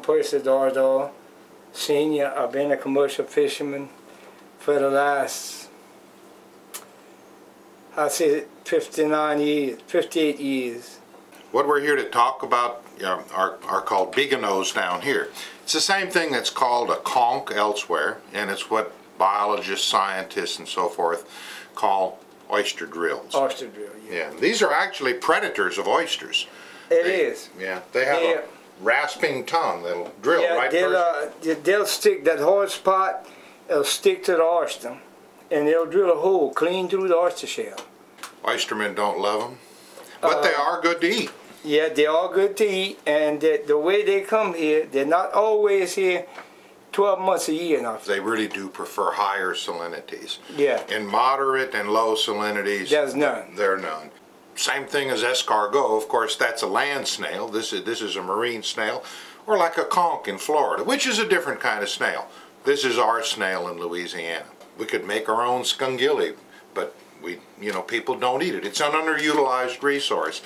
Percy Dardar, senior. I've been a commercial fisherman for the last, I say 59 years, 58 years. What we're here to talk about are, are called bigorneaux down here. It's the same thing that's called a conch elsewhere, and it's what biologists, scientists, and so forth call oyster drills. Oyster drill, yeah. Yeah, these are actually predators of oysters. It They- is. Yeah, they have a rasping tongue that'll drill Yeah, right they'll, first. uh, they'll stick, that hard spot, it'll stick to the oyster, and they'll drill a hole clean through the oyster shell. Oystermen don't love them, but they Uh, are good to eat. Yeah, they're all good to eat, and the, the way they come here, they're not always here 12 months a year now. They really do prefer higher salinities. Yeah. In moderate and low salinities, There's none. There are none. Same thing as escargot. Of course, that's a land snail. This is this is a marine snail, or like a conch in Florida, which is a different kind of snail. This is our snail in Louisiana. We could make our own scungilli, but we, you know, people don't eat it. It's an underutilized resource.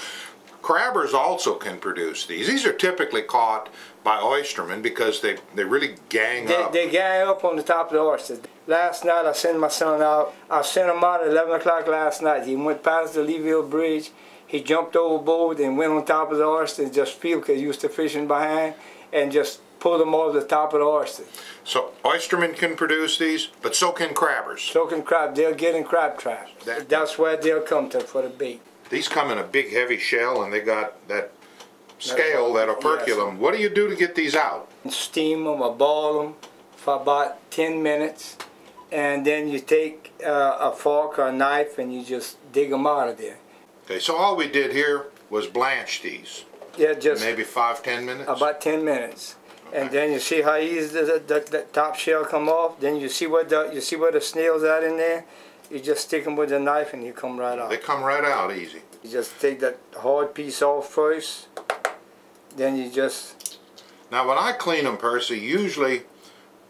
Crabbers also can produce these. These are typically caught by oystermen because they, they really gang They, up. they gang up on the top of the oysters. Last night I sent my son out. I sent him out at 11 o'clock last night. He went past the Leeville Bridge. He jumped overboard and went on top of the oyster and just feel because he used to fishing behind and just pulled them over the top of the oyster. So oystermen can produce these, but so can crabbers. Soaking crab, they'll get in crab traps. That- That's where they'll come to for the bait. These come in a big heavy shell and they got that scale, that operculum. What do you do to get these out? steam them or boil them for about 10 minutes and then you take uh, a fork or a knife and you just dig them out of there. Okay, so all we did here was blanch these, Yeah, just maybe five, ten minutes? about 10 minutes. And then you see how easy the, the, the top shell come off. Then you see what the you see where the snails at in there. You just stick them with a knife and you come right out. They come right out easy. You just take that hard piece off first. Then you just Now when I clean them, Percy, usually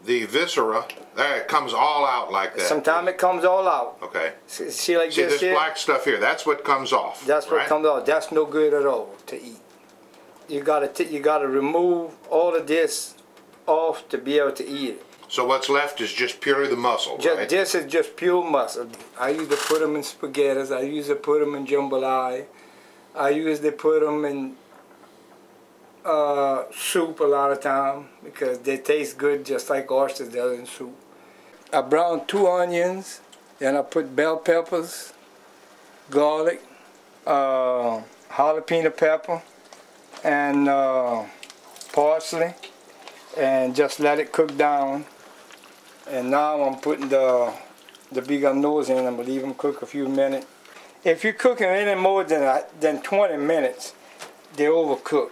the viscera, there, it comes all out like that. sometimes it comes all out. Okay. See, see like See this this black stuff here, that's what comes off. That's what right? comes off. That's no good at all to eat. You gotta t- you gotta remove all of this off to be able to eat it. So what's left is just purely the muscle, Just, right? This is just pure muscle. I used to put them in spaghettis. I used to put them in jambalaya. I used to put them in uh, soup a lot of time because they taste good just like oysters does in soup. I browned two onions, then I put bell peppers, garlic, uh, jalapeno pepper, and uh, parsley, and just let it cook down. And now I'm putting the the bigorneaux in. I'm gonna leave them cook a few minutes. If you're cooking any more than uh, than 20 minutes, they overcook.